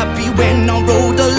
happy when I rode